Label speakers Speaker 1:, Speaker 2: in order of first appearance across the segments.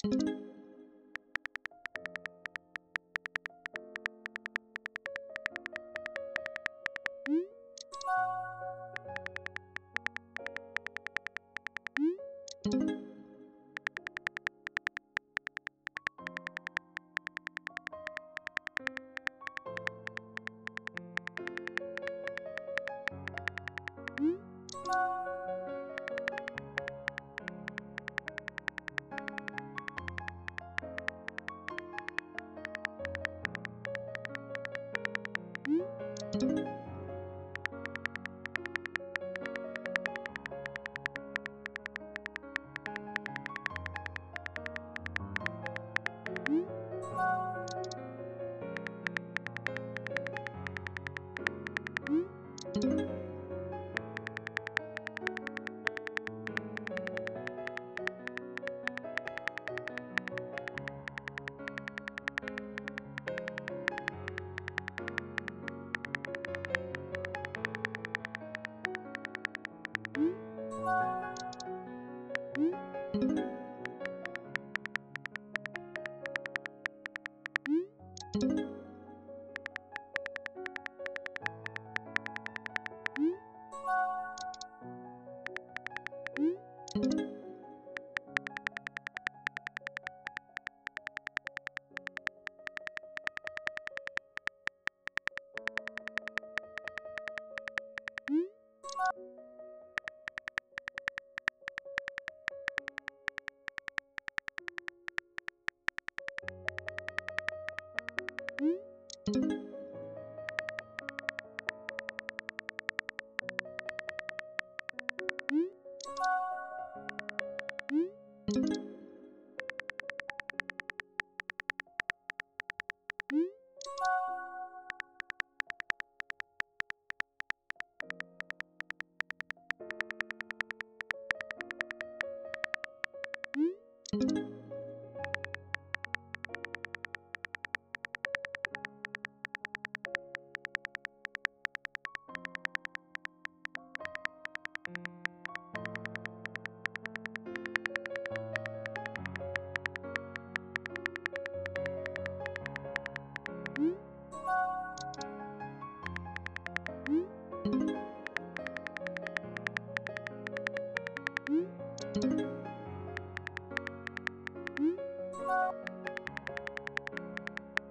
Speaker 1: thank mm -hmm. you thank you thank you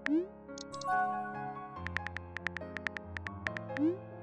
Speaker 1: 응? 응?